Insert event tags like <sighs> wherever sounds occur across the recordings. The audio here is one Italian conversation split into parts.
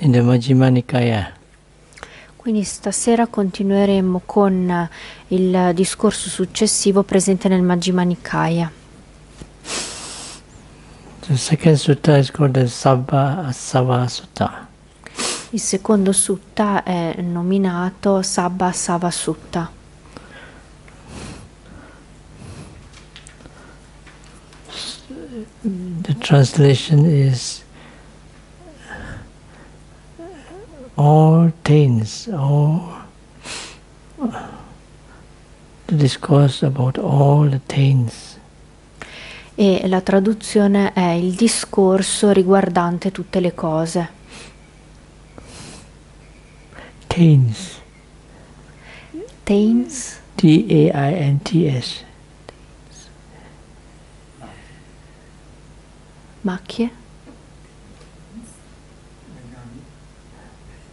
in the Majjhima Nikaya. Quindi stasera continueremo con il discorso successivo presente nel Majjhima Nikaya. The second sutta is called the Sabba Asava Sutta. Il secondo sutta è nominato Sabba Sava Sutta. The translation is all things, all the discourse about all the things. E la traduzione è il discorso riguardante tutte le cose. Things. Tains, T-A-I-N-T-S. macchie,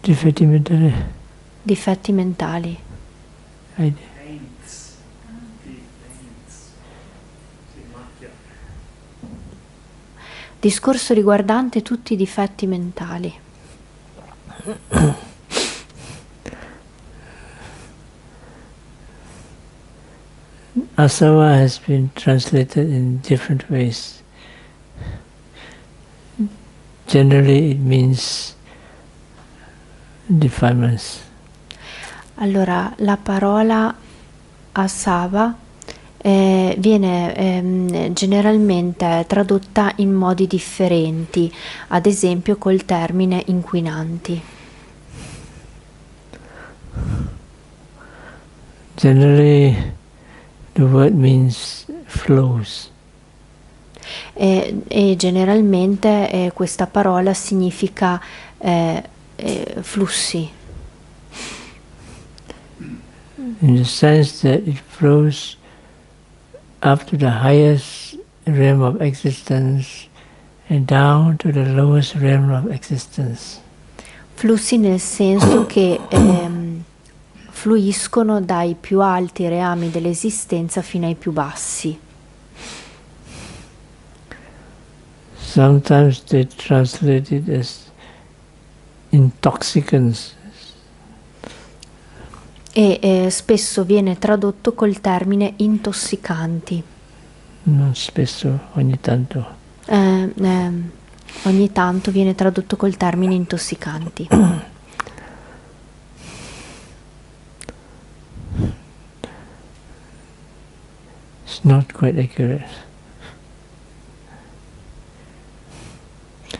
Difetti mentali. difetti mentali. I- Paints. Deep paints. Sì, macchia. Discorso riguardante tutti i difetti mentali. Asava has been translated in different ways. Generally, it means defilements. Allora, la parola asava eh, viene ehm, generalmente tradotta in modi differenti, ad esempio col termine inquinanti. Generally, the word means flows. E, e generalmente eh, questa parola significa eh, eh, flussi, in the sense that it flows up to the highest realm of existence and down to the lowest realm of existence. flussi nel senso che ehm, fluiscono dai più alti reami dell'esistenza fino ai più bassi. Sometimes they translate it as intoxicants, e eh, spesso viene tradotto col termine intossicanti. non spesso, ogni tanto. Eh, ehm, ogni tanto viene tradotto col termine intossicanti. It's not quite accurate.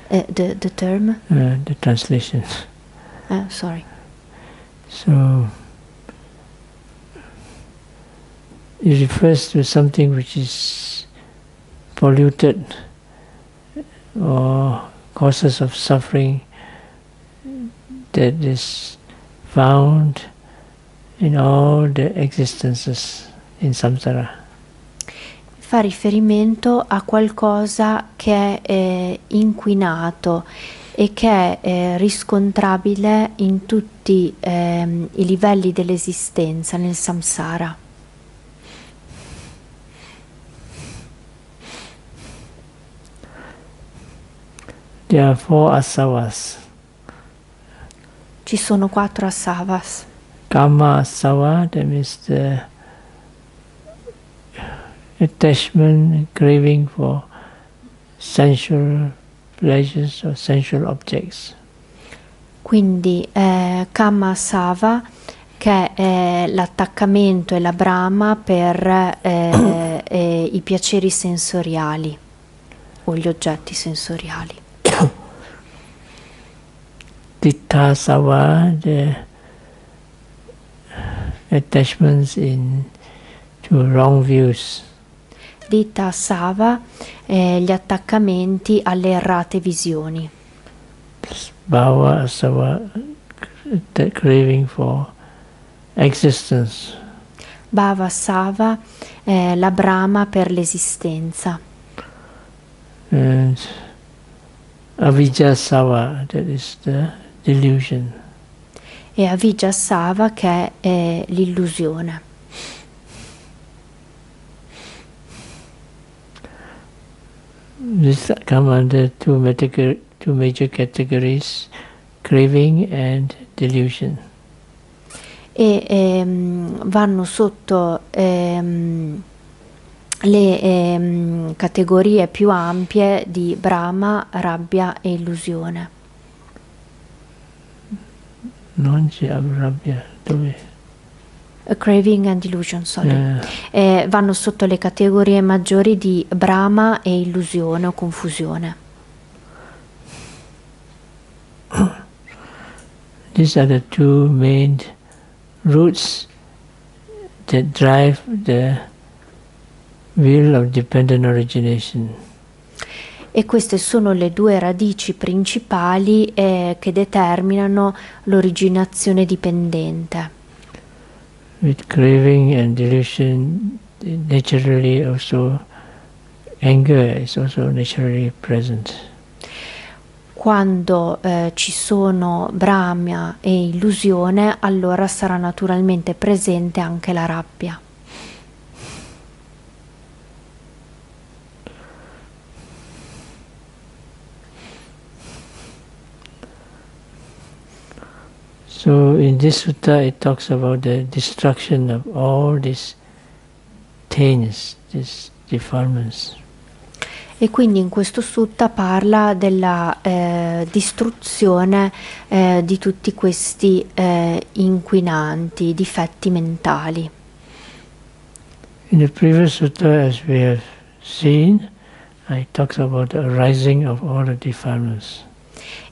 Eh, the, the term? uh, the translation. Eh, sorry. So it refers to something which is polluted or causes of suffering that is found in all the existences in samsara. Fa riferimento a qualcosa che è eh, inquinato e che è eh, riscontrabile in tutti ehm, i livelli dell'esistenza nel samsara. There are four asavas. Ci sono quattro asavas. Kama asava, that means the attachment, craving for sensual pleasures or sensual objects. Quindi eh, Kama Sava che è l'attaccamento e la brama per eh, <coughs> eh, i piaceri sensoriali o gli oggetti sensoriali. <coughs> Ditta sava, the attachments in to wrong views. Dita Sava eh, gli attaccamenti alle errate visioni. Bhava asava, craving for existence. Bhava Sava eh, la brama per l'esistenza. And avijja sava, that is the delusion. E Avijja Sava che è eh, l'illusione. This come under two, major- two major categories craving and delusion. e ehm, vanno sotto ehm, le ehm, categorie più ampie di Brahma, rabbia e illusione. Non c'è rabbia, dove? Craving and delusion, sorry. Eh, Eh, vanno sotto le categorie maggiori di Brahma e illusione o confusione. <coughs> these are the two main roots that drive the wheel of dependent origination. E queste sono le due radici principali eh, che determinano l'originazione dipendente. With craving and delusion, naturally also anger is also naturally present. Quando eh, ci sono Brahma e illusione, allora sarà naturalmente presente anche la rabbia. So in this sutta it talks about the destruction of all these taints, these defilements. E quindi in questo sutta parla della eh, distruzione eh, di tutti questi eh, inquinanti, difetti mentali. In the previous sutta, as we have seen, it talks about the arising of all the defilements.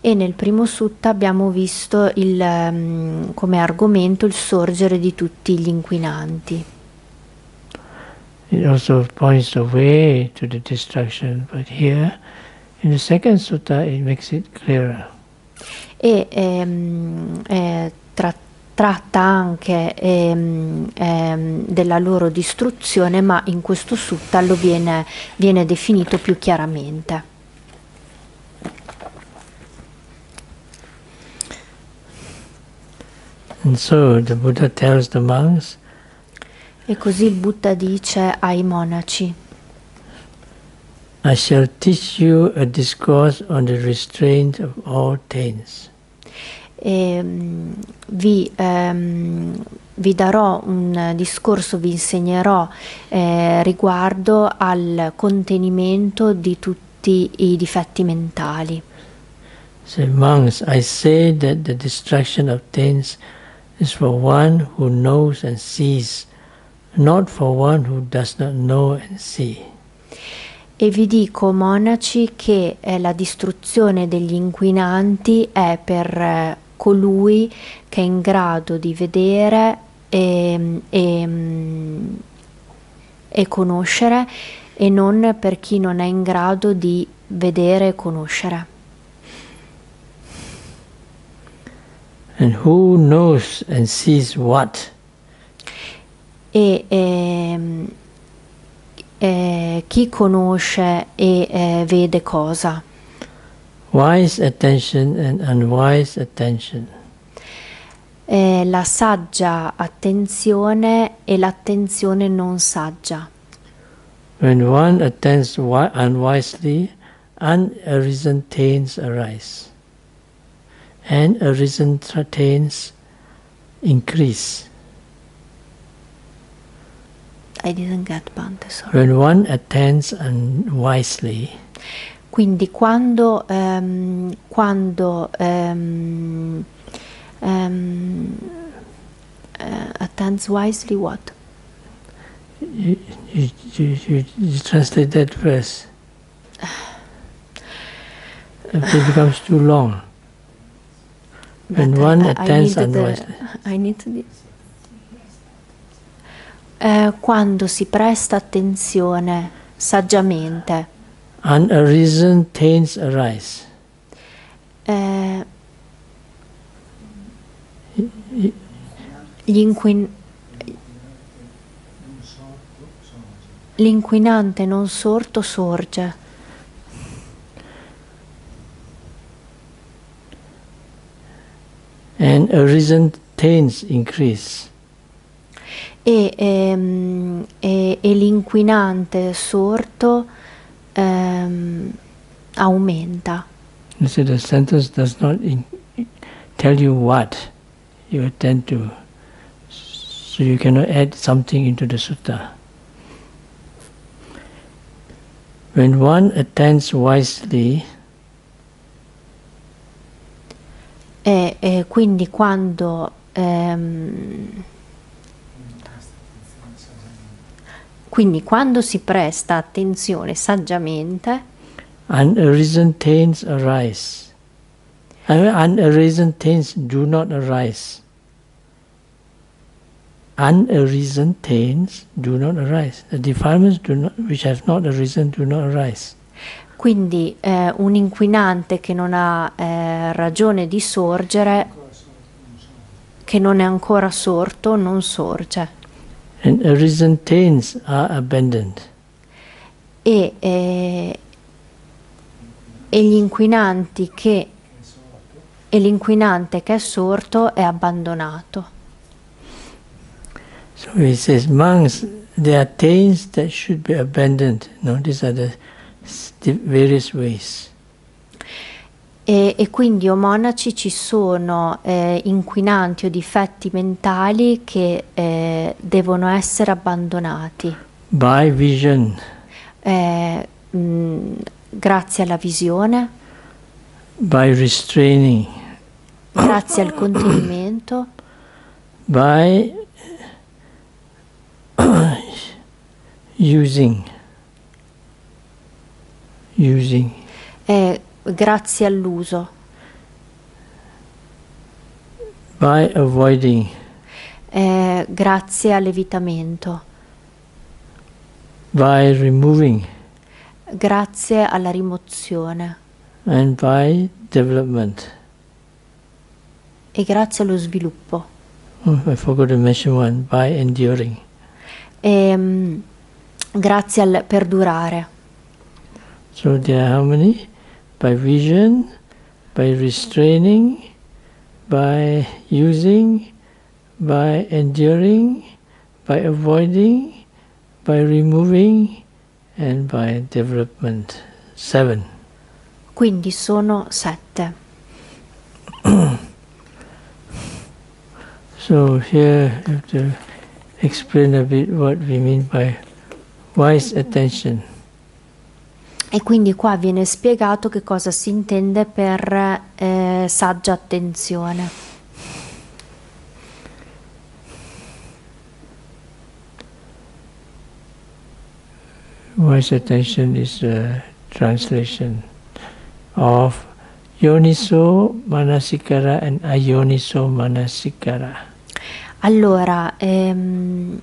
E nel primo sutta abbiamo visto il, ehm, come argomento il sorgere di tutti gli inquinanti. It also points the way to the destruction, but here, in the second sutta, it makes it clearer. E ehm, eh, tra- tratta anche ehm, ehm, della loro distruzione, ma in questo sutta lo viene, viene definito più chiaramente. So the Buddha tells the monks E così il Buddha dice ai monaci, I shall teach you a discourse on the restraint of all taints. ehm, vi, ehm, vi darò un discorso, vi insegnerò eh, riguardo al contenimento di tutti i difetti mentali. Say, monks, I say that the destruction of taints is for one who knows and sees, not for one who does not know and see. E vi dico, monaci, che eh, la distruzione degli inquinanti è per eh, colui che è in grado di vedere e, e, mm, e conoscere e non per chi non è in grado di vedere e conoscere. And who knows and sees what? E eh, chi conosce e eh, vede cosa? Wise attention and unwise attention. La saggia attenzione e l'attenzione non saggia. When one attends wi- unwisely, unarisen taints arise, and arisen taints increase. I didn't get Bante, sorry. When one attends unwisely, Quindi quando, ehm, quando ehm, ehm, eh, attends wisely what? you, you, you, you, you translate that verse. <sighs> If it becomes too long. When But I- one I- I attends need the- unwisely. I need the- Eh, quando si presta attenzione saggiamente, Unarisen taints arise. eh, inquin- l'inquinante non sorto sorge. And taints increase. e, ehm, e- e l'inquinante sorto ehm, aumenta. You see, the sentence does not tell you what you attend to. So you cannot add something into the sutta. When one attends wisely, E, e quindi quando ehm, quindi quando si presta attenzione saggiamente, unarisen taints arise. Unarisen taints do not arise. Unarisen taints do not arise. The defilements do not, which have not arisen do not arise. Quindi eh, un inquinante che non ha eh, ragione di sorgere, che non è ancora sorto, non sorge. E, eh, e gli inquinanti che e l'inquinante che è sorto è abbandonato. So he says, monks, there are taints that should be abandoned. No, these are the various ways. E, e quindi, o monaci, ci sono eh, inquinanti o difetti mentali che eh, devono essere abbandonati. By vision, eh, mh, grazie alla visione, by restraining, grazie al contenimento, by <coughs> using using. E grazie all'uso, by avoiding. Eh, grazie all'evitamento, by removing. Grazie alla rimozione. And by development. E grazie allo sviluppo. oh, i forgot to mention one. By enduring. E, mh, grazie al perdurare. So there are how many by vision by restraining by using by enduring by avoiding by removing and by development seven Quindi sono sette. <coughs> So here I have to explain a bit what we mean by wise attention. E quindi qua viene spiegato che cosa si intende per eh, saggia attenzione. Wise attention is a translation of yoniso manasikara and ayoniso manasikara. Allora, ehm,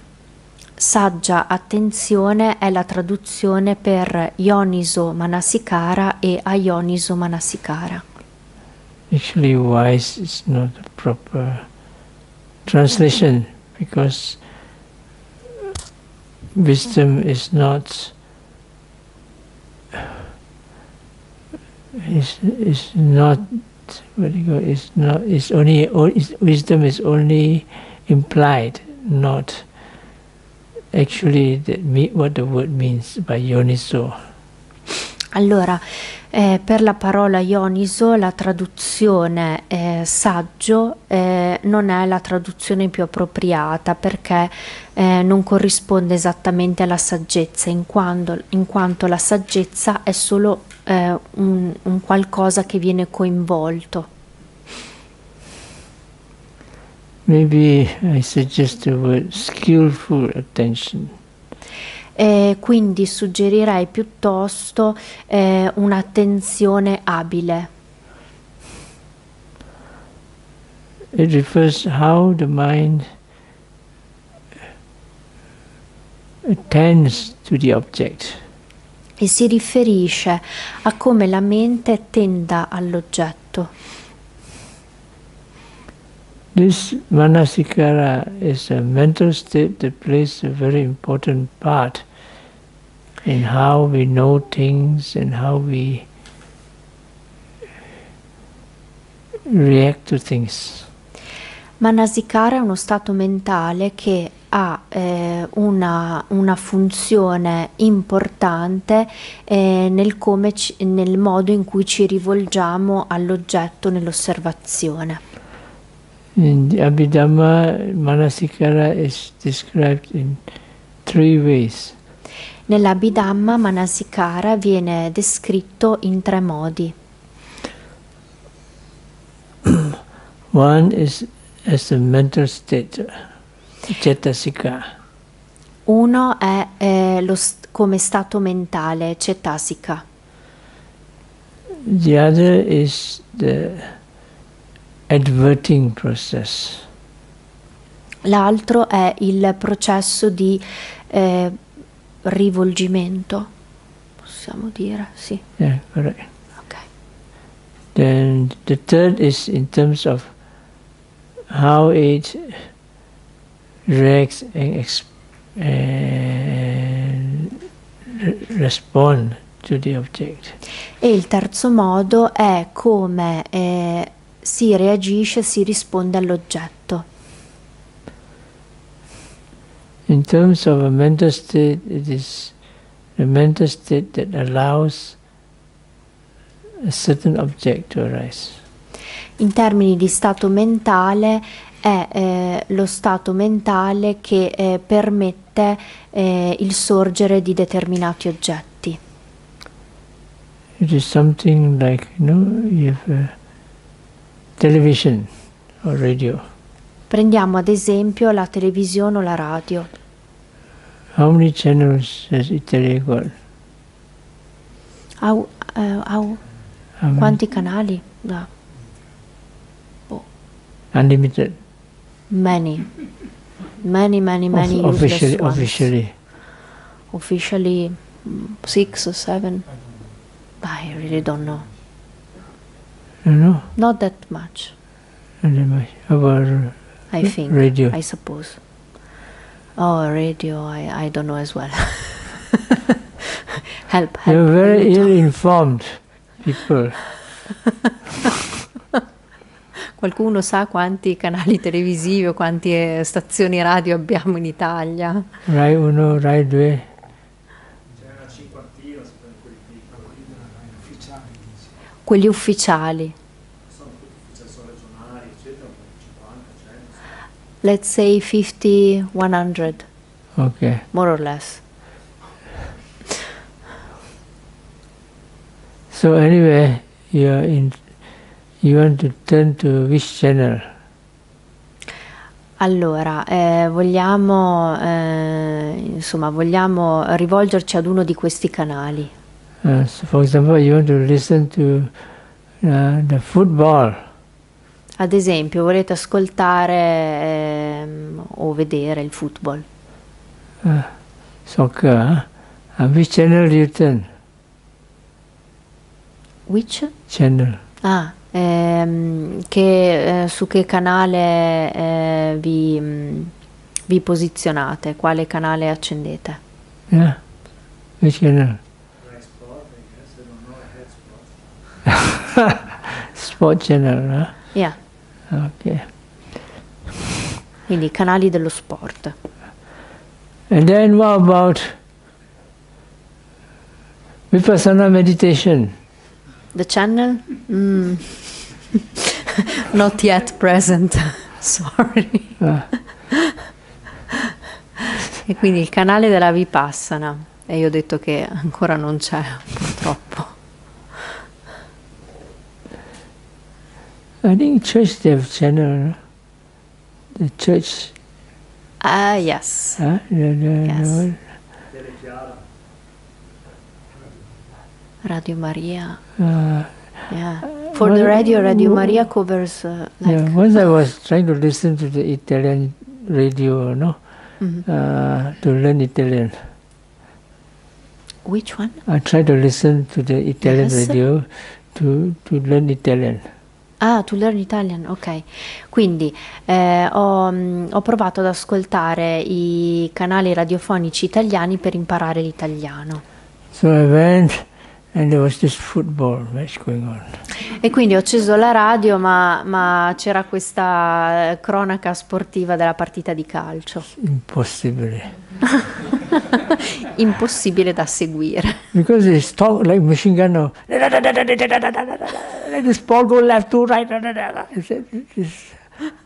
saggia attenzione è la traduzione per Ioniso Manasikara e Aioniso Manasikara. Actually, wise is not a proper translation because wisdom is not is is not what you call is not is only is, wisdom is only implied, not actually what the word means by yoniso. Allora, eh, per la parola Ioniso la traduzione eh, saggio eh, non è la traduzione più appropriata perché eh, non corrisponde esattamente alla saggezza, in, quando- in quanto la saggezza è solo eh, un, un qualcosa che viene coinvolto. Maybe I suggest the word skillful attention. E quindi suggerirei piuttosto eh, un'attenzione abile. It refers how the mind attends to the object. e si riferisce a come la mente tenda all'oggetto. This manasikara is a mental state that plays a very important part in how we know things and how we react to things. Manasikara è uno stato mentale che ha eh, una, una funzione importante eh, nel, nel modo in cui ci rivolgiamo all'oggetto nell'osservazione. In Abhidhamma, Manasikara is described in three ways. Nell'Abhidhamma Manasikara viene descritto in tre modi. <clears throat> One is as a mental state, cetasika. Uno è eh, lo come stato mentale, cetasika. The other is the adverting process. L'altro è il processo di eh, rivolgimento, possiamo dire, sì. Yeah, correct. Ok. Then the third is in terms of how it reacts and ex- and re- respond to the object. E il terzo modo è come eh, si reagisce, si risponde all'oggetto. In terms of a mental state, it is the mental state that allows a certain object to arise. In termini di stato mentale è eh, lo stato mentale che eh, permette eh, il sorgere di determinati oggetti. It is something like, you know, you have a television or radio. Prendiamo ad esempio la televisione o la radio. How many channels has Italy got? Au- eh, au- How many? quanti canali? No. Unlimited. Many. Many, many, many Of- officially, ones. officially. Officially mm, six or seven. I really don't know. You know? Not that much. Not that much. About I hmm? think. Radio. I suppose. Oh, radio, I, I don't know as well. <laughs> help, help. You're very ill informed people. <laughs> Qualcuno sa quanti canali televisivi o quante stazioni radio abbiamo in Italia? Rai 1, Rai 2. 50, 100. Let's say 50, 100, Okay. more or less. So anyway, you are in. You want to turn to which channel? Allora, eh, vogliamo, eh, insomma, vogliamo rivolgerci ad uno di questi canali. Uh, so for example, you want to listen to uh, the football. Ad esempio, volete ascoltare ehm, o vedere il football. uh, soccer. Huh? Uh, which channel do you turn? Which? Channel. Ah, ehm, che, eh, su che canale eh, vi, mm, vi posizionate? Quale canale accendete? Yeah. Which channel? Rai Sport, I guess, I don't know, I had <laughs> Sport. Channel. Yeah, Huh? Okay. quindi i canali dello sport. And then what about vipassana meditation? The channel? Mm. <laughs> Not yet present, <laughs> sorry. Uh, E quindi il canale della Vipassana. E io ho detto che ancora non c'è, purtroppo. I think church they have channel. The church. Ah, yes. Huh? The, the, Yes. the, Radio Maria. uh, Yeah. For the radio, Radio Maria covers uh, like. yeah. Once I was trying to listen to the Italian radio, no, Mhm. uh, to learn Italian. Which one? I tried to listen to the Italian Yes. radio to to learn Italian. Ah, to learn Italian, ok. Quindi eh, ho, mm, ho provato ad ascoltare i canali radiofonici italiani per imparare l'italiano. So I went, and there was this football match going on. E quindi ho acceso la radio, ma, ma c'era questa eh, cronaca sportiva della partita di calcio. Impossibly. <laughs> Impossibile da seguire. Because it's talk like machine gun now. Let this ball go left to right. It's, it's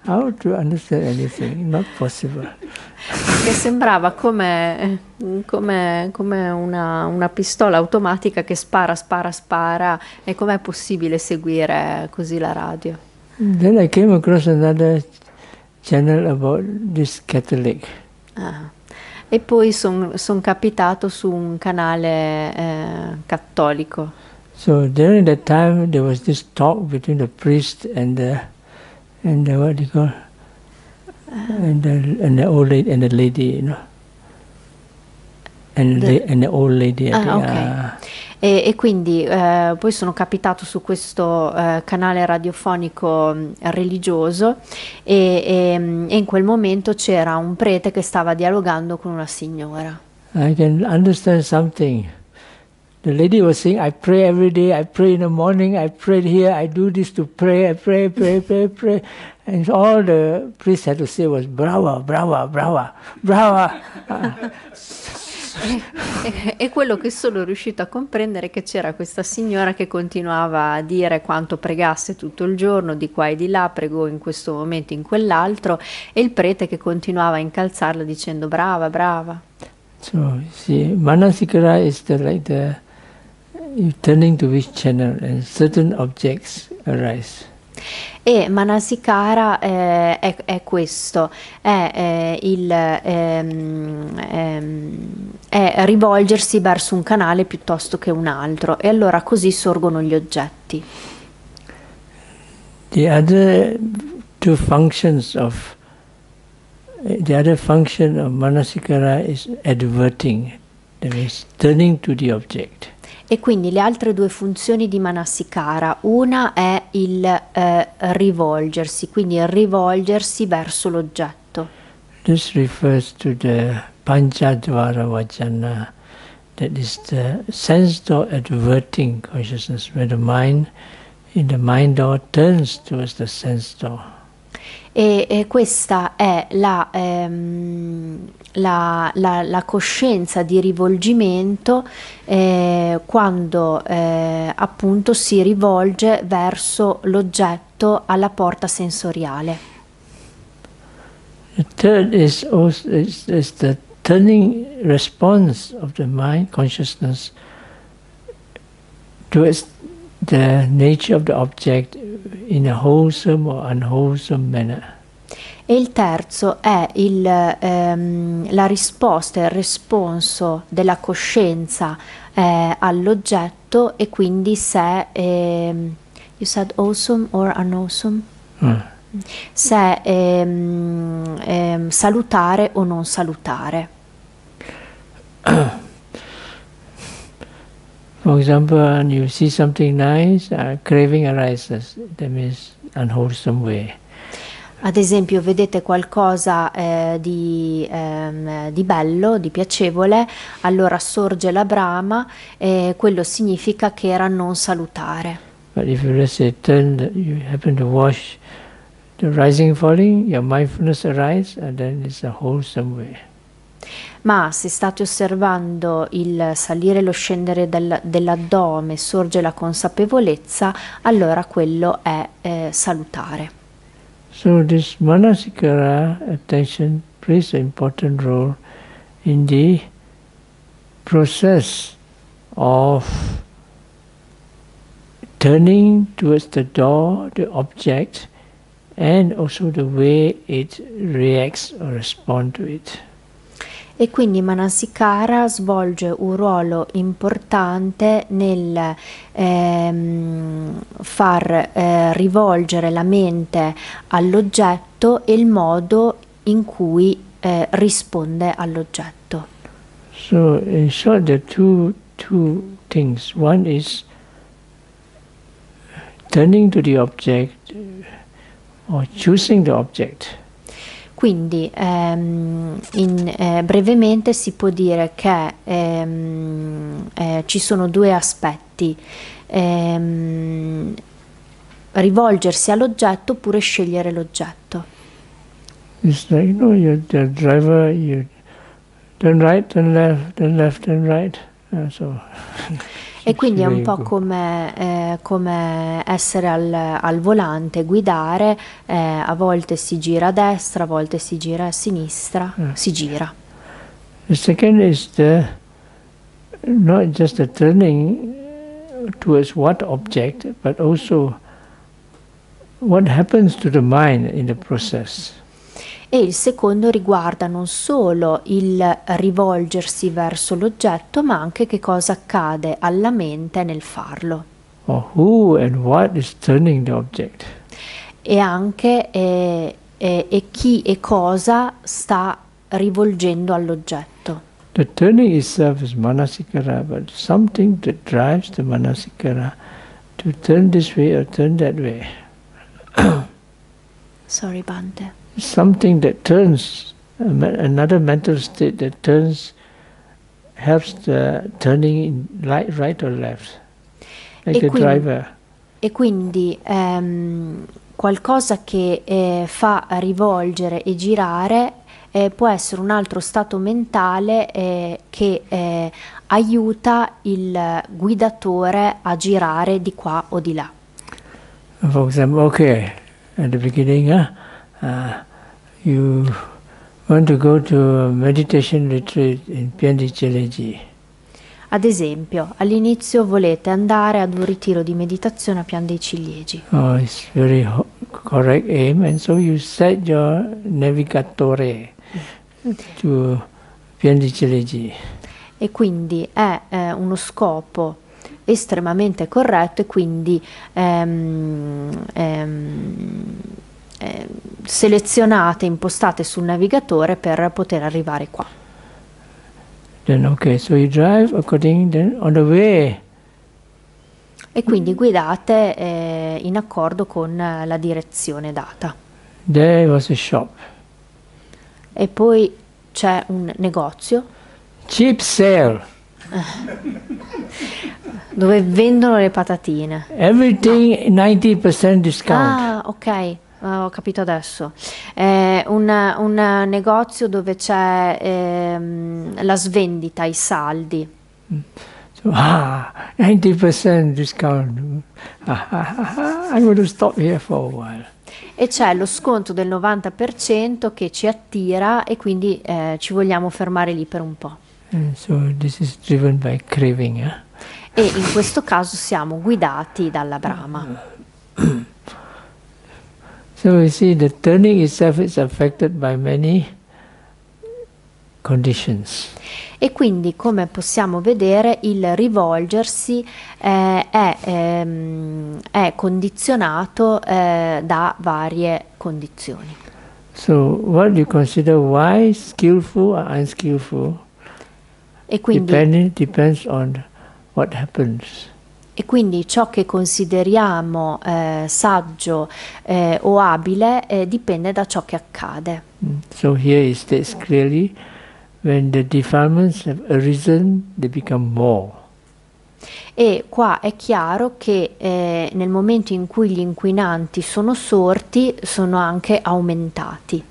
how to understand anything? Not possible. che sembrava come, come, come una, una, pistola automatica che spara, spara, spara e com'è possibile seguire così la radio? Then I came across another channel about this Catholic. Ah. E poi sono son capitato su un canale eh, cattolico. So during that time there was this talk between the priest and the and the what do you call and the and the old lady and the lady, you know. And the, and the old lady. Ah, okay. E, e, quindi eh, poi sono capitato su questo eh, canale radiofonico mh, religioso e, e, mm, e, in quel momento c'era un prete che stava dialogando con una signora. I can understand something. The lady was saying, I pray every day, I pray in the morning, I pray here, I do this to pray, I pray, pray, pray, pray. And all the priest had to say was, brava, brava, brava, brava. <laughs> e, quello che sono riuscito a comprendere è che c'era questa signora che continuava a dire quanto pregasse tutto il giorno, di qua e di là, pregò in questo momento, in quell'altro, e il prete che continuava a incalzarla dicendo brava, brava. So, see, Manasikara is the, like the turning to which channel and certain objects arise. E Manasikara eh, è, è, questo, è, eh, il, ehm, ehm, è, rivolgersi verso un canale piuttosto che un altro e allora così sorgono gli oggetti. The other two functions of the other function of Manasikara is adverting, that means turning to the object. E quindi le altre due funzioni di Manasikara, una è il eh, rivolgersi, quindi il rivolgersi verso l'oggetto. This refers to the Panchadvara Vajana, that is the sense door adverting consciousness, where the mind, in the mind door turns towards the sense door. E, e questa è la, ehm, la, la, la, coscienza di rivolgimento eh, quando eh, appunto si rivolge verso l'oggetto alla porta sensoriale. The third is, also, is, is the turning response of the mind consciousness towards the nature of the object in a wholesome or unwholesome manner. E il terzo è il, ehm, la risposta, il responso della coscienza eh, all'oggetto e quindi se, ehm, you said awesome or unawesome? Mm. Se ehm, ehm, salutare o non salutare. <clears throat> For example, you see something nice, uh, craving arises, that means unwholesome way. Ad esempio, vedete qualcosa eh, di, ehm, di, bello, di piacevole, allora sorge la brama e quello significa che era non salutare. But if you let's say turn, you happen to watch the rising falling, your mindfulness arises and then it's a wholesome way. Ma se state osservando il salire e lo scendere del, dell'addome, sorge la consapevolezza, allora quello è eh, salutare. So this manasikara attention plays an important role in the process of turning towards the door, the object, and also the way it reacts or responds to it. E quindi Manasikara svolge un ruolo importante nel ehm, far eh, rivolgere la mente all'oggetto e il modo in cui eh, risponde all'oggetto. So in short there are two, two things. One is turning to the object or choosing the object. Quindi ehm, in, eh, brevemente si può dire che ehm, eh, ci sono due aspetti, ehm, rivolgersi all'oggetto oppure scegliere l'oggetto. It's like, you know, you're the driver, you turn right, turn left, turn left, turn right. Uh, <laughs> so E quindi è un po' come, eh, come essere al, al volante, guidare, eh, a volte si gira a destra, a volte si gira a sinistra, Mm. si gira. The second is the not just the turning towards what object, but also what happens to the mind in the process. E il secondo riguarda non solo il rivolgersi verso l'oggetto, ma anche che cosa accade alla mente nel farlo. Or who and what is turning the object. E anche eh, eh, e chi e cosa sta rivolgendo all'oggetto. The turning itself is manasikara, but something that drives the manasikara to turn this way or turn that way. Sorry, Bante. Something that turns, another mental state that turns, helps the turning in right, right or left, like E a quindi- driver. E quindi ehm, qualcosa che eh, fa rivolgere e girare eh, può essere un altro stato mentale eh, che eh, aiuta il guidatore a girare di qua o di là. For example, okay, at the beginning, uh, uh, you want to go to a meditation retreat in Piandicelegi. Ad esempio, all'inizio volete andare ad un ritiro di meditazione a Pian dei Ciliegi. Oh, it's very correct aim, and so you set your navigatore to Piandicelegi. e quindi è eh, uno scopo estremamente corretto e quindi ehm, ehm, ehm, selezionate, impostate sul navigatore per poter arrivare qua. Then okay, so you drive according. Then on the way, E quindi guidate eh, in accordo con eh, la direzione data. there was a shop, E poi c'è un negozio cheap sale. dove vendono le patatine. Everything ninety percent discount. Ah, ok, ah, ho capito adesso. È un, un negozio dove c'è ehm, la svendita, i saldi. So, <laughs> ah, 90% discount. Ah, ah, ah, ah, I'm going to stop here for a while. E c'è lo sconto del 90% che ci attira e quindi eh, ci vogliamo fermare lì per un po'. And so this is driven by craving. eh? E in questo caso siamo guidati dalla Brahma. <clears throat> So you see, the turning itself is affected by many conditions. E quindi, come possiamo vedere, il rivolgersi eh, è, ehm, è condizionato eh, da varie condizioni. So what you consider wise, skillful, or unskillful E quindi, depending depends on what happens. E quindi ciò che consideriamo eh, saggio eh, o abile eh, dipende da ciò che accade. Mm. So here it states clearly, when the defilements have arisen, they become more. E qua è chiaro che eh, nel momento in cui gli inquinanti sono sorti, sono anche aumentati.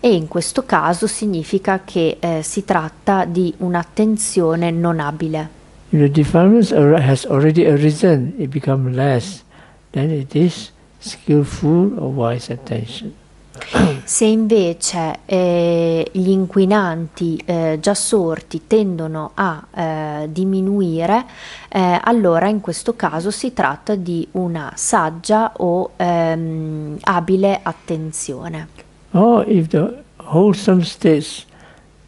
E in questo caso significa che eh, si tratta di un'attenzione non abile. If the defilements ar- has already arisen, it becomes less. Then it is skillful or wise attention. <clears throat> Se invece eh, gli inquinanti eh, già sorti tendono a eh, diminuire, eh, allora in questo caso si tratta di una saggia o ehm, abile attenzione. Or if the wholesome states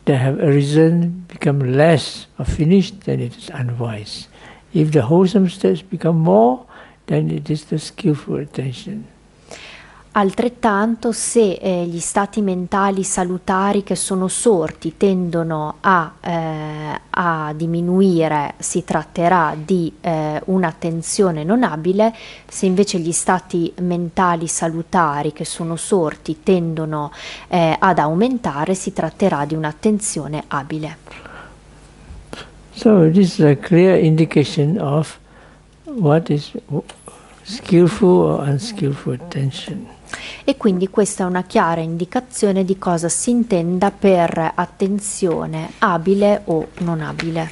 that have arisen become less or finished, then it is unwise. If the wholesome states become more, then it is the skillful attention. Altrettanto, se eh, gli stati mentali salutari che sono sorti tendono a, eh, a diminuire, si tratterà di eh, un'attenzione non abile, se invece gli stati mentali salutari che sono sorti tendono eh, ad aumentare, si tratterà di un'attenzione abile. So this is a clear indication of what is skillful or unskillful attention. E quindi questa è una chiara indicazione di cosa si intenda per attenzione abile o non abile.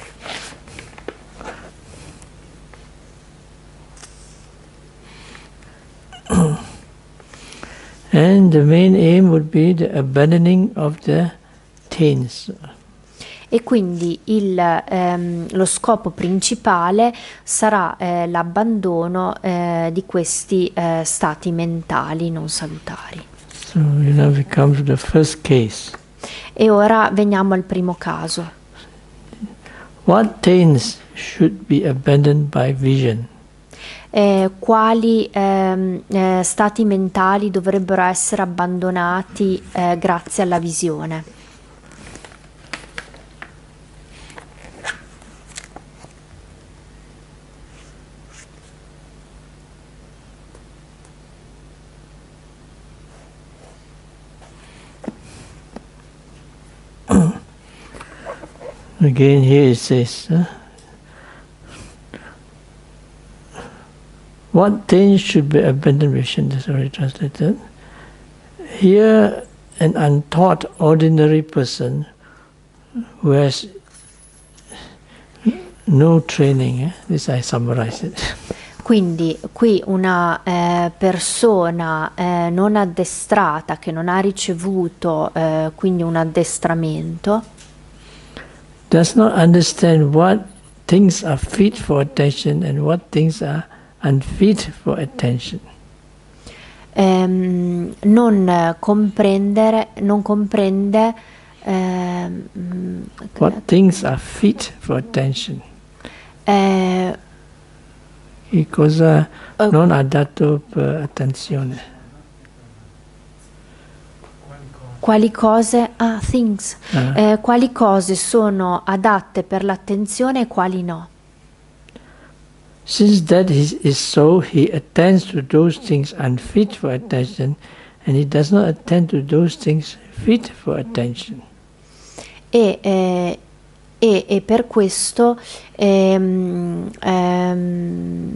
And the main aim would be the abandoning of the taints. E quindi il, ehm, lo scopo principale sarà eh, l'abbandono eh, di questi eh, stati mentali non salutari. So you now we come to the first case. E ora veniamo al primo caso. What taints should be abandoned by vision? Eh, quali ehm, eh, stati mentali dovrebbero essere abbandonati eh, grazie alla visione? Again, here it says, uh, what things should be abandoned vision? That's already translated. Here, an untaught ordinary person who has no training, eh? this I summarize it. Quindi qui una eh, persona eh, non addestrata che non ha ricevuto eh, quindi un addestramento does not understand what things are fit for attention and what things are unfit for attention. ehm, non comprendere non comprende ehm, What things are fit for attention. eh, Che cosa eh, non adatto per attenzione. Quali cose? ah, things Ah. Eh, quali cose sono adatte per l'attenzione e quali no Since that is, is so, he attends to those things unfit for attention, and he does not attend to those things fit for attention. e, eh, e- e per questo ehm, ehm,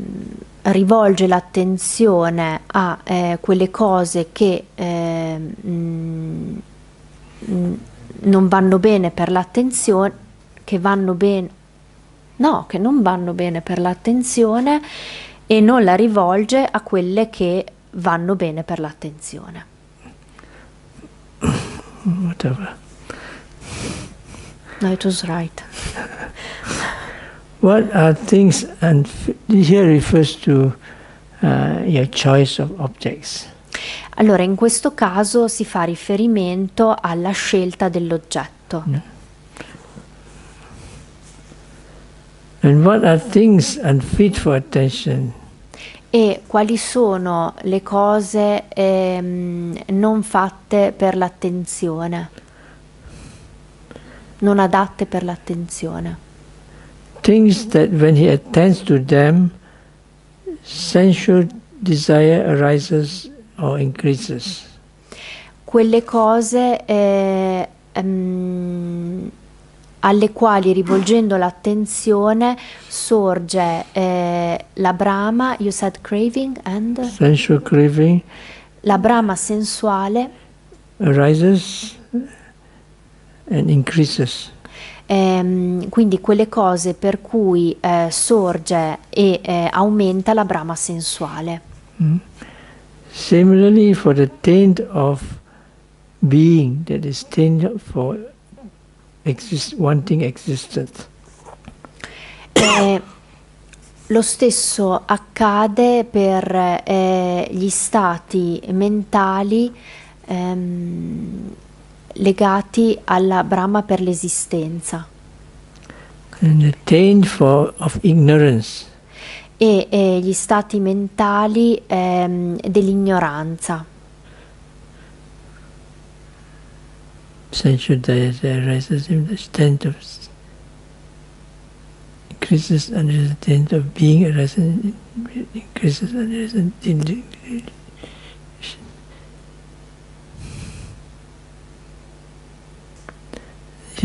rivolge l'attenzione a eh, quelle cose che ehm, mm, mm, non vanno bene per l'attenzione, che vanno bene, no, che non vanno bene per l'attenzione e non la rivolge a quelle che vanno bene per l'attenzione. <coughs> Whatever. No, it was right. <laughs> What are things unfit? Here refers to uh, your choice of objects. Allora, in questo caso si fa riferimento alla scelta dell'oggetto. And what are things unfit for attention? E quali sono le cose ehm, non fatte per l'attenzione, non adatte per l'attenzione. Things that when he attends to them, sensual desire arises or increases. Quelle cose eh, ehm, alle quali rivolgendo l'attenzione sorge eh, la brama, you said craving and Sensual craving la brama sensuale arises and increases. Ehm, quindi quelle cose per cui eh, sorge e eh, aumenta la brama sensuale. Similarly, for the taint of being that is taint for exist, wanting existence. E lo stesso accade per eh, gli stati mentali ehm, legati alla brama per l'esistenza for, of ignorance. e eh, gli stati mentali ehm, dell'ignoranza. Arises in the taint of increases under the taint of being increases under the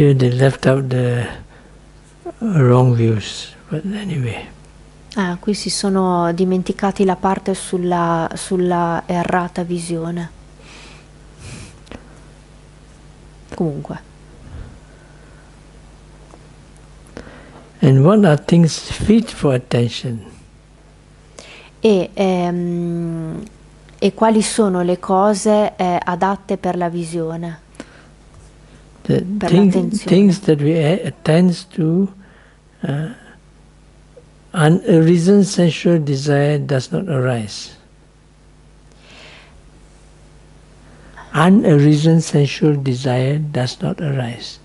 here they left out the wrong views, but anyway. Ah, qui si sono dimenticati la parte sulla, sulla errata visione. Comunque. And what are things fit for attention? E, ehm, e quali sono le cose eh, adatte per la visione? The things, things that we attend to, uh, un- a reason sensual desire does not arise. Unarisen sensual desire does not arise.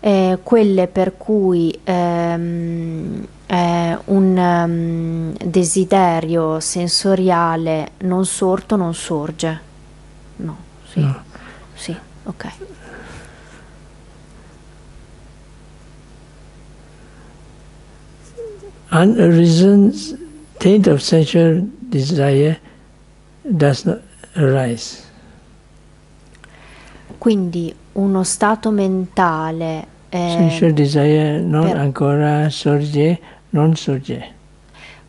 Eh, quelle per cui ehm, eh, un ehm, desiderio sensoriale non sorto non sorge. No, sì, No. sì, ok. Unarisen taint of sensual desire does not arise. Quindi uno stato mentale eh, sensual desire non per- ancora sorge, non sorge.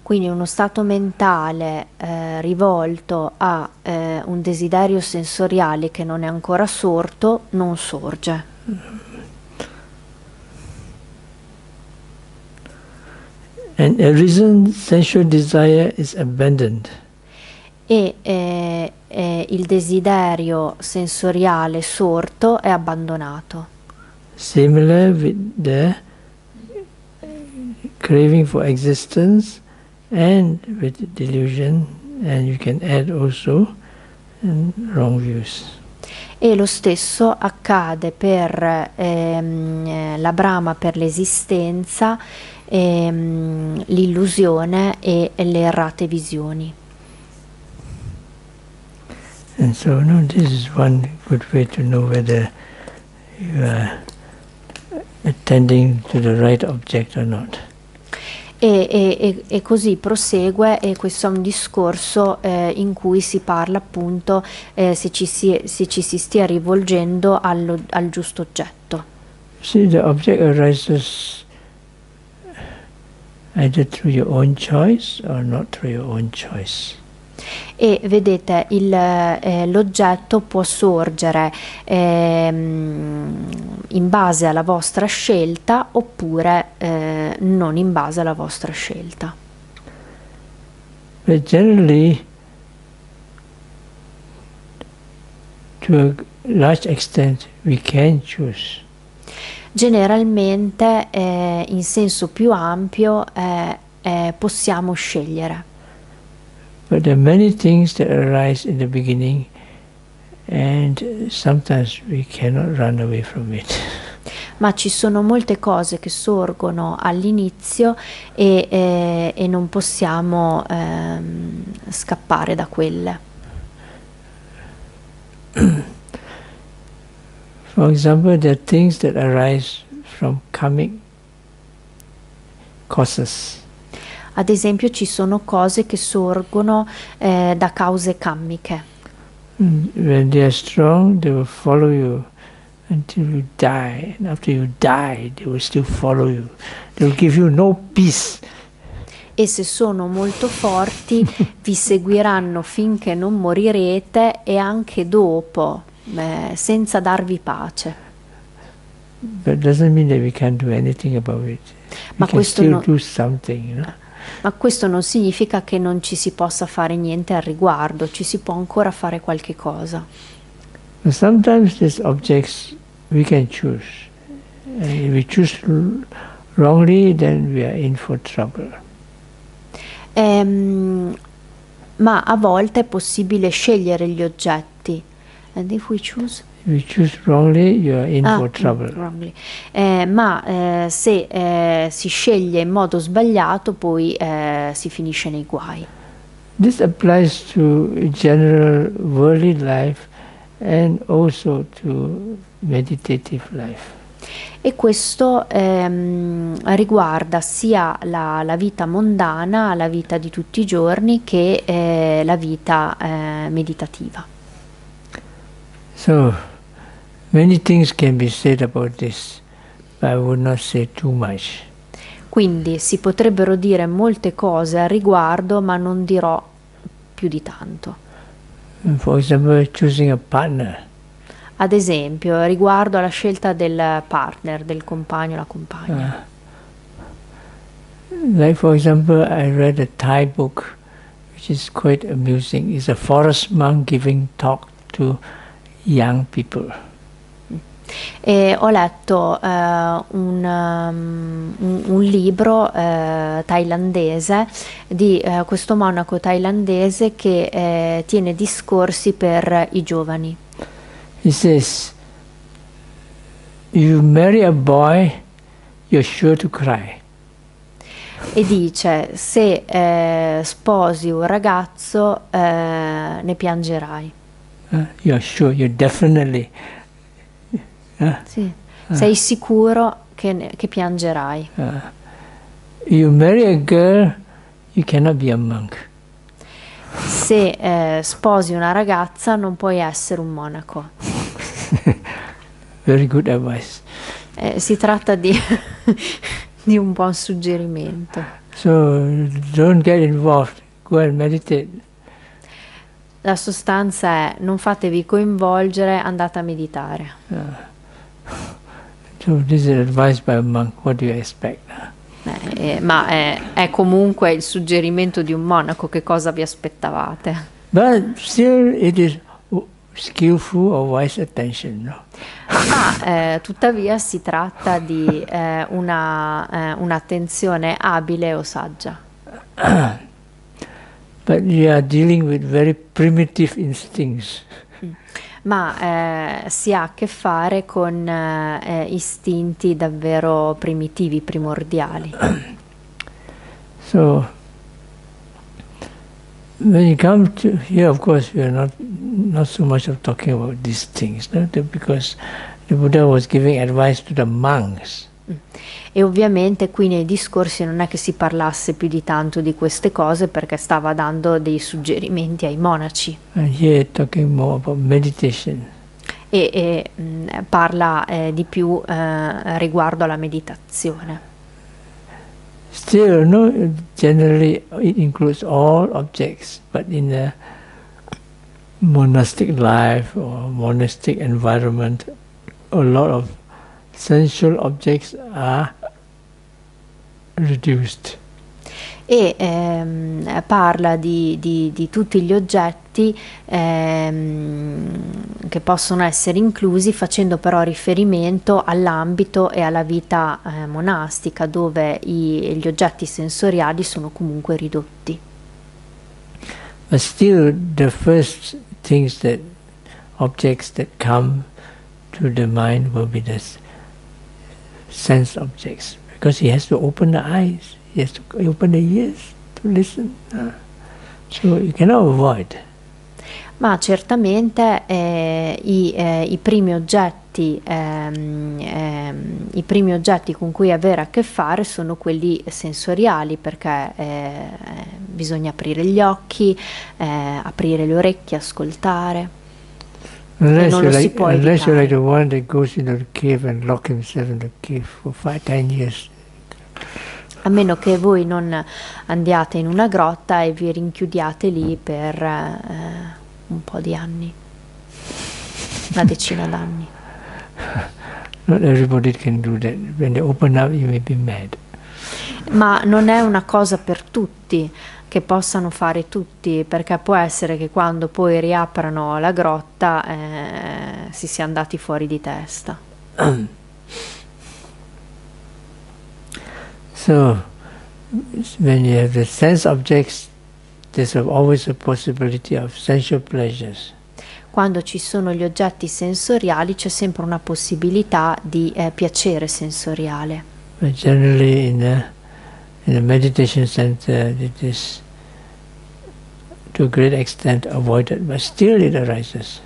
Quindi uno stato mentale eh, rivolto a eh, un desiderio sensoriale che non è ancora sorto non sorge. And arisen sensual desire is abandoned. E eh, eh, il desiderio sensoriale sorto è abbandonato. Similar with the craving for existence and with delusion, and you can add also wrong views. E lo stesso accade per ehm, eh, la brama per l'esistenza, ehm, l'illusione e le errate visioni. And so, no, this is one good way to know whether you are attending to the right object or not. E, e- e- così prosegue e questo è un discorso eh, in cui si parla appunto eh, se, ci si, se ci si stia rivolgendo allo- al giusto oggetto. See, the object arises either through your own choice or not through your own choice. E vedete il, eh, l'oggetto può sorgere ehm, in base alla vostra scelta oppure eh, non in base alla vostra scelta. But generally, to a large extent, we can choose. Generalmente eh, in senso più ampio eh, eh, possiamo scegliere. But there are many things that arise in the beginning, and sometimes we cannot run away from it. <laughs> ma ci sono molte cose che sorgono all'inizio e, eh, e non possiamo ehm, scappare da quelle. <clears throat> For example, there are things that arise from karmic causes. Ad esempio ci sono cose che sorgono eh, da cause kammiche. Mm, When they are strong, they will follow you until you die. And after you die, they will still follow you. They will give you no peace. E se sono molto forti <laughs> vi seguiranno finché non morirete e anche dopo, eh, senza darvi pace. But it doesn't mean that we can't do anything about it. We Ma can questo still no- do something, you know. Ma questo non significa che non ci si possa fare niente al riguardo, ci si può ancora fare qualche cosa. But sometimes these objects we can choose. And if we choose wrongly, then we are in for trouble. Ehm, ma a volte è possibile scegliere gli oggetti. And if we choose? You choose wrongly, you are in Ah, for trouble. wrongly. Eh, ma eh, se eh, si sceglie in modo sbagliato poi eh, si finisce nei guai. This applies to general worldly life and also to meditative life. E questo ehm, riguarda sia la, la vita mondana, la vita di tutti i giorni, che eh, la vita eh, meditativa. So, many things can be said about this, but I would not say too much. Quindi si potrebbero dire molte cose al riguardo, ma non dirò più di tanto. For example, choosing a partner. Ad esempio, riguardo alla scelta del partner, del compagno, la compagna. Uh, like for example, I read a Thai book which is quite amusing. It's a forest monk giving talk to young people. E ho letto eh, un, um, un- libro eh, thailandese di eh, questo monaco thailandese che eh, tiene discorsi per i giovani. He says, You marry a boy, you're sure to cry. E dice: Se eh, sposi un ragazzo, eh, ne piangerai. Uh, you're sure, you definitely. Uh, Sì. Sei sicuro che, che piangerai. you marry a girl, you cannot be a monk. Se eh, sposi una ragazza, non puoi essere un monaco. <laughs> Very good advice. Eh, si tratta di, <laughs> di un buon suggerimento. So don't get involved. Go and meditate. La sostanza è non fatevi coinvolgere, andate a meditare. So this is advice by a monk. What do you expect? Eh, eh, ma è, è comunque il suggerimento di un monaco, che cosa vi aspettavate? But still, it is skillful or wise attention. No? Ma eh, tuttavia si tratta di eh, una, eh, un'attenzione abile o saggia. <clears throat> But you are dealing with very primitive instincts. Ma eh, si ha a che fare con eh, eh, istinti davvero primitivi, primordiali. <clears throat> So when you come to here, of course, we are not not so much of talking about these things, no? Because the Buddha was giving advice to the monks. E ovviamente qui nei discorsi non è che si parlasse più di tanto di queste cose perché stava dando dei suggerimenti ai monaci meditation. e, e, mh, parla eh, di più eh, riguardo alla meditazione. Still, no, generally it includes all objects, but in a monastic life or monastic environment, a lot of sensual objects are reduced. E ehm, parla di, di- di tutti gli oggetti ehm, che possono essere inclusi facendo però riferimento all'ambito e alla vita eh, monastica dove i- gli oggetti sensoriali sono comunque ridotti. But still, the first things that objects that come to the mind will be the s- sense objects, because he has to open the eyes, he has to open the ears to listen. uh. So you cannot avoid. Ma certamente eh, i, eh, i primi oggetti, ehm, ehm, i primi oggetti con cui avere a che fare sono quelli sensoriali perché eh, bisogna aprire gli occhi, eh, aprire le orecchie, ascoltare. Unless non you're lo si like, può unless you're like evitare. the one that goes into the cave and lock himself in the cave for five, ten years. A meno che voi non andiate in una grotta e vi rinchiudiate lì per eh, un po' di anni, una decina d'anni. <laughs> Not everybody can do that. When they open up, you may be mad. Ma non è una cosa per tutti, che possano fare tutti, perché può essere che quando poi riaprano la grotta eh, si sia andati fuori di testa. <clears throat> So, when you have the sense objects, there's always a possibility of sensual pleasures. Quando ci sono gli oggetti sensoriali c'è sempre una possibilità di eh, piacere sensoriale. But generally, in the in the meditation center, it is to a great extent avoided, but still it arises.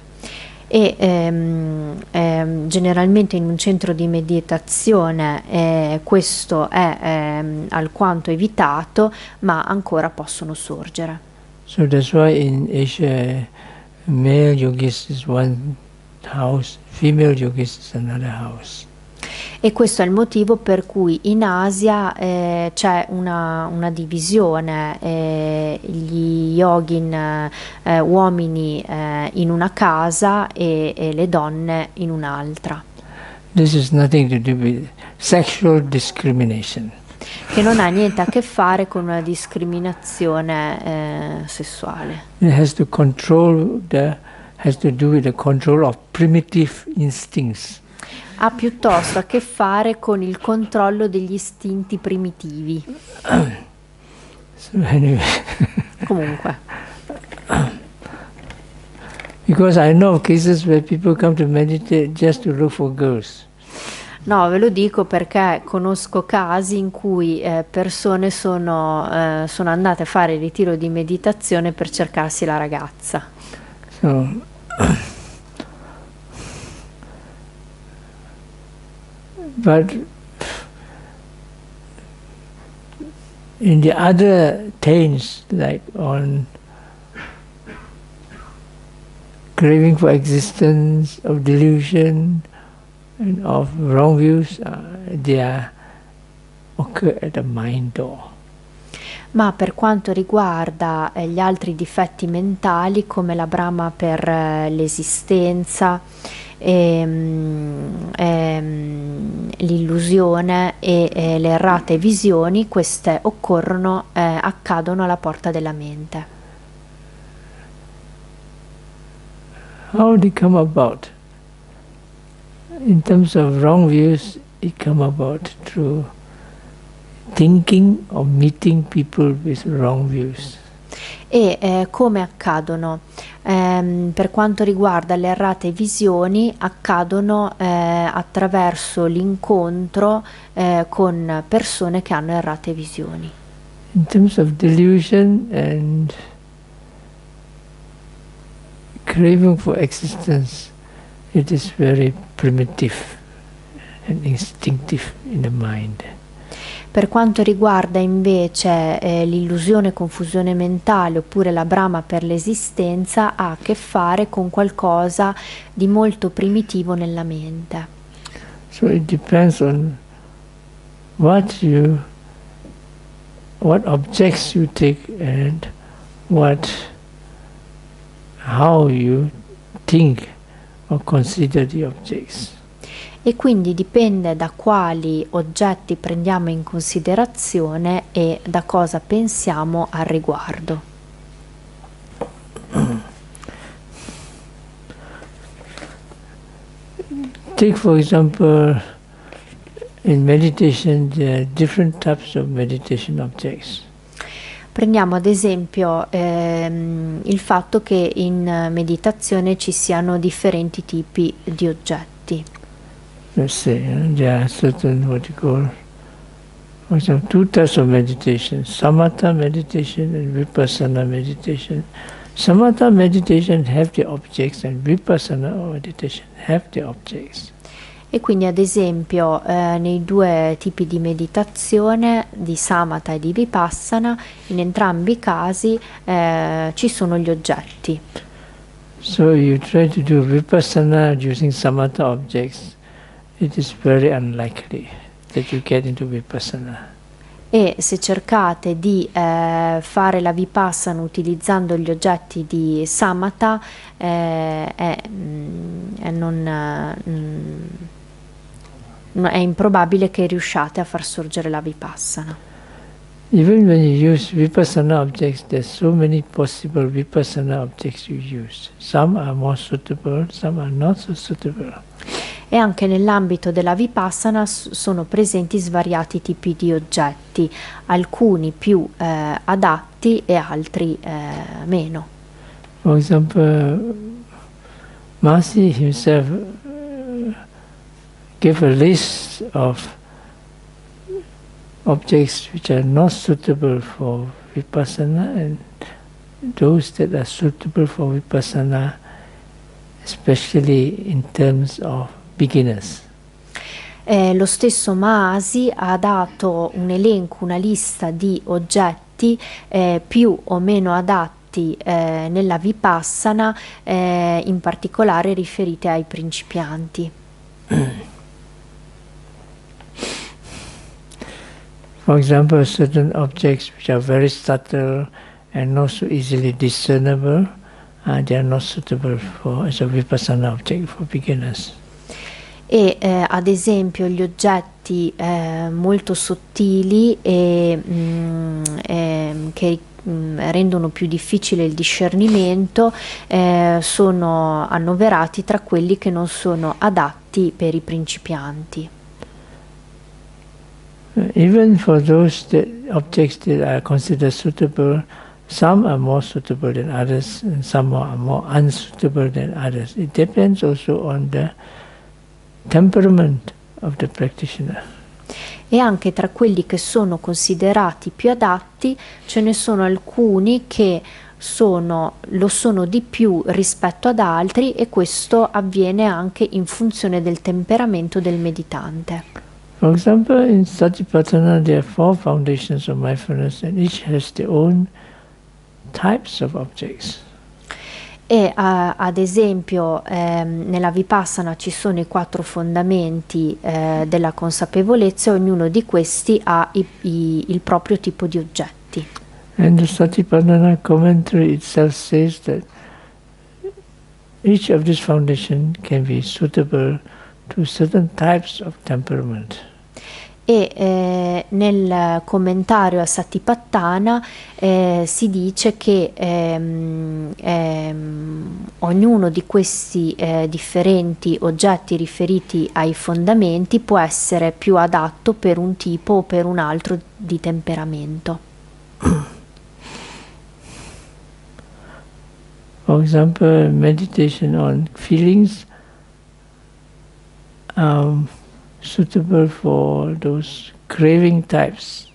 E ehm, ehm, generalmente in un centro di meditazione eh, questo è ehm, alquanto evitato, ma ancora possono sorgere. So that's why in Asia, male yogis is one house, female yogis is another house. E questo è il motivo per cui in Asia eh, c'è una, una divisione, eh, gli yogin eh, uomini eh, in una casa e, e le donne in un'altra. This is nothing to do with sexual discrimination. che non ha niente a che fare con una discriminazione eh, sessuale. It has to control the has to do with the control of primitive instincts. Ha piuttosto a che fare con il controllo degli istinti primitivi. Comunque, because I know cases where people come to meditate just to look for girls. no, ve lo dico perché conosco casi in cui eh, persone sono, eh, sono andate a fare il ritiro di meditazione per cercarsi la ragazza. So but in the other things like on craving for existence, of delusion, and of wrong views, uh, they are occur at the mind door. Ma per quanto riguarda eh, gli altri difetti mentali come la brama per eh, l'esistenza, ehm, ehm, l'illusione e eh, le errate visioni, queste occorrono, eh, accadono alla porta della mente. How they come about? In terms of wrong views, it come about through thinking or meeting people with wrong views. E eh, come accadono? Ehm, per quanto riguarda le errate visioni, accadono eh, attraverso l'incontro eh, con persone che hanno errate visioni. In terms of delusion and craving for existence, it is very primitive and instinctive in the mind. Per quanto riguarda invece eh, l'illusione confusione mentale oppure la brama per l'esistenza, ha a che fare con qualcosa di molto primitivo nella mente. So it depends on what you, what objects you take and what, how you think or consider the objects. E quindi dipende da quali oggetti prendiamo in considerazione e da cosa pensiamo al riguardo. Take for example, in meditation there are different types of meditation objects. Prendiamo ad esempio ehm, il fatto che in meditazione ci siano differenti tipi di oggetti. Let's say uh, there are certain what you call, for example, two types of meditation: samatha meditation and vipassana meditation. Samatha meditation have the objects, and vipassana meditation have the objects. E quindi ad esempio eh, nei due tipi di meditazione, di samatha e di vipassana, in entrambi i casi eh, ci sono gli oggetti. So you try to do vipassana using samatha objects. It is very unlikely that you get into vipassana. E se cercate di eh, fare la vipassana utilizzando gli oggetti di samatha, eh, è, mm, è non, mm, è improbabile che riusciate a far sorgere la vipassana. Even when you use vipassana objects, there's so many possible vipassana objects you use. Some are more suitable, some are not so suitable. E anche nell'ambito della vipassana sono presenti svariati tipi di oggetti, alcuni più eh, adatti e altri eh, meno. For example, Masi himself uh, gave a list of objects which are not suitable for vipassana and those that are suitable for vipassana, especially in terms of beginners. Eh, lo stesso Maasi ha dato un elenco, una lista di oggetti eh, più o meno adatti eh, nella Vipassana, eh, in particolare riferiti ai principianti. <clears throat> For example, certain objects which are very subtle and not so easily discernible, uh, they are not suitable for as a vipassana object for beginners. e eh, ad esempio gli oggetti eh, molto sottili e mm, ehm, che mm, rendono più difficile il discernimento eh, sono annoverati tra quelli che non sono adatti per i principianti. Uh, Even for those that, objects that are considered suitable, some are more suitable than others, and some are more unsuitable than others. It depends also on the temperament of the practitioner. e anche tra quelli che sono considerati più adatti ce ne sono alcuni che sono, lo sono di più rispetto ad altri e questo avviene anche in funzione del temperamento del meditante. For example, in Satipatthana, there are four foundations of mindfulness, and each has their own types of objects. E eh, ad esempio ehm, nella Vipassana ci sono i quattro fondamenti eh, della consapevolezza e ognuno di questi ha i- i- il proprio tipo di oggetti. And the Satipatthana commentary itself says that each of these foundations can be suitable to certain types of temperament. E eh, nel commentario a Satipattana eh, si dice che ehm, ehm, ognuno di questi eh, differenti oggetti riferiti ai fondamenti può essere più adatto per un tipo o per un altro di temperamento. For example, meditation on feelings um, suitable for those craving types.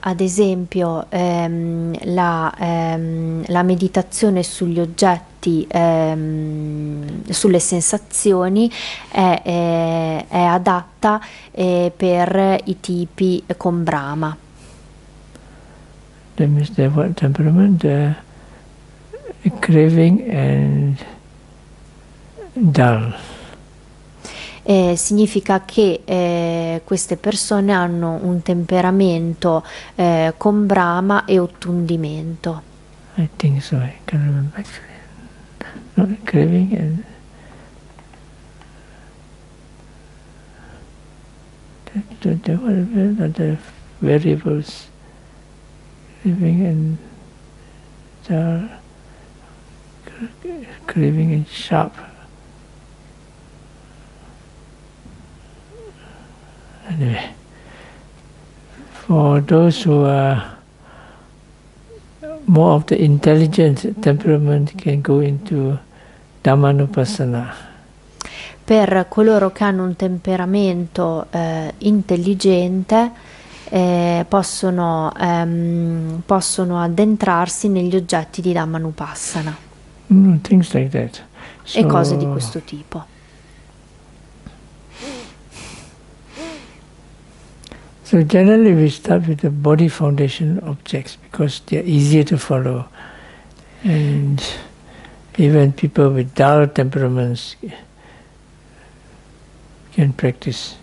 Ad esempio, ehm, la, ehm, la meditazione sugli oggetti, ehm, sulle sensazioni è, è- è adatta eh, per i tipi con Brahma. That means what temperament? Uh, craving and dull. Eh, significa che eh, queste persone hanno un temperamento eh, con Brahma e ottundimento. I think so. I can't remember actually. No, craving and the, the, the, the variables? Craving and cra- craving and sharp. Anyway, for those who are more of the intelligent temperament can go into Dhammanupassana. Per coloro che hanno un temperamento eh, intelligente eh, possono, ehm, possono addentrarsi negli oggetti di Dhammanupassana Mm, like that. e cose di So- questo tipo. So generally we start with the body foundation objects because they are easier to follow. And even people with dull temperaments can practice.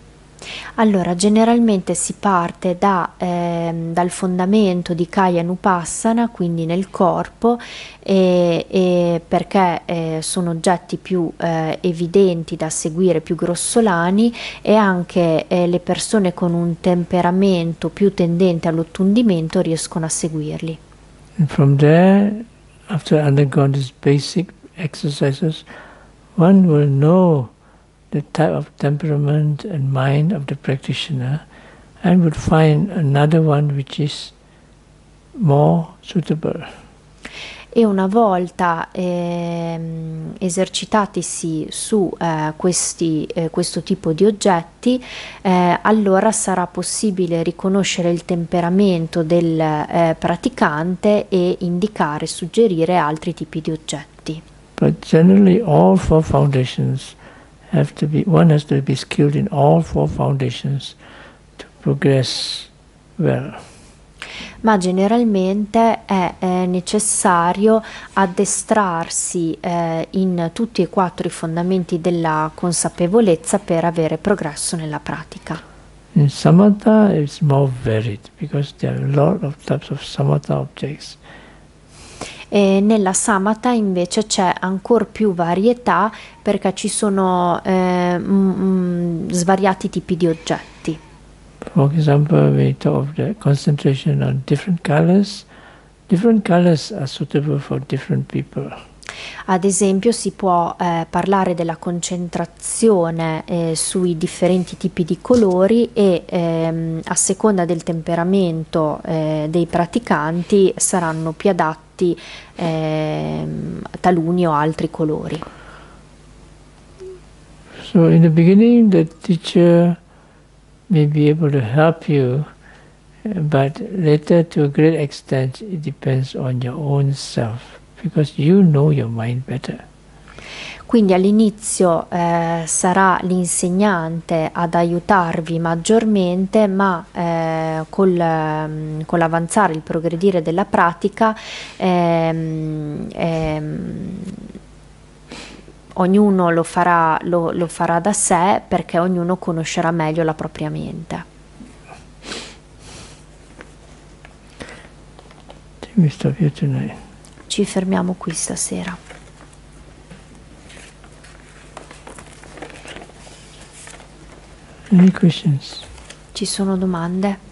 Allora, generalmente si parte da, ehm, dal fondamento di Kaya Nupassana, quindi nel corpo, e, e perché eh, sono oggetti più eh, evidenti da seguire, più grossolani e anche eh, le persone con un temperamento più tendente all'ottundimento riescono a seguirli. And from there, after undergone these basic exercises, one will know the type of temperament and mind of the practitioner and would find another one which is more suitable. E una volta ehm, esercitatisi su eh, questi, eh, questo tipo di oggetti, eh, allora sarà possibile riconoscere il temperamento del eh, praticante e indicare, suggerire altri tipi di oggetti. But generally, all four foundations have to be, one has to be skilled in all four foundations to progress well. Ma generalmente è eh, necessario addestrarsi eh, in tutti e quattro i fondamenti della consapevolezza per avere progresso nella pratica. In samatha, it's more varied because there are a lot of types of samatha objects. E nella samatha invece c'è ancora più varietà perché ci sono eh, mm, mm, svariati tipi di oggetti. For example, we talk of the concentration on different colors. Different colors are suitable for different people. Ad esempio si può eh, parlare della concentrazione eh, sui differenti tipi di colori e ehm, a seconda del temperamento eh, dei praticanti saranno più adatti ehm, taluni o altri colori. So in the beginning, the teacher may be able to help you, but later, to a great extent, it depends on your own self because you know your mind better. Quindi all'inizio eh, sarà l'insegnante ad aiutarvi maggiormente, ma eh, col, ehm, con l'avanzare, il progredire della pratica, ehm, ehm, ognuno lo farà, lo, lo farà da sé perché ognuno conoscerà meglio la propria mente. Ci fermiamo qui stasera. Any questions? Ci sono domande?